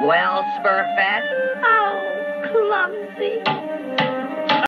Well, Spurfat? Oh, clumsy.